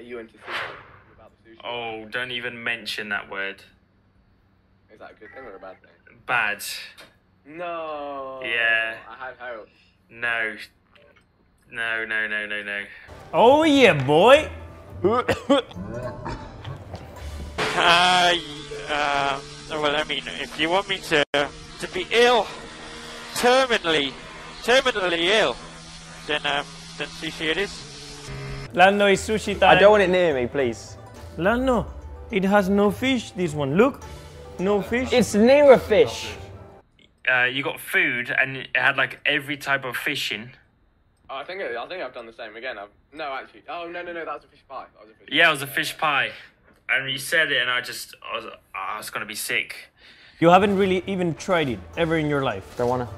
Are you into sushi? About the sushi? Oh, don't even mention that word. Is that a good thing or a bad thing? Bad. No. Yeah. I had hope. No. No, no, no, no, no. Oh yeah, boy. Uh, uh, well, I mean, if you want me to to be ill, terminally, terminally ill, then um, then sushi it is. Lando is sushi time. I don't want it near me, please. Lando, it has no fish. This one, look, no fish. It's near a fish. Uh, you got food and it had like every type of fish in. Oh, I think it, I think I've done the same again. I've, no, actually. Oh no no no, that was a fish pie. That was a fish. Yeah, it was a fish pie. And you said it and I just, I was, I was gonna be sick. you haven't really even tried it ever in your life. Don't wanna.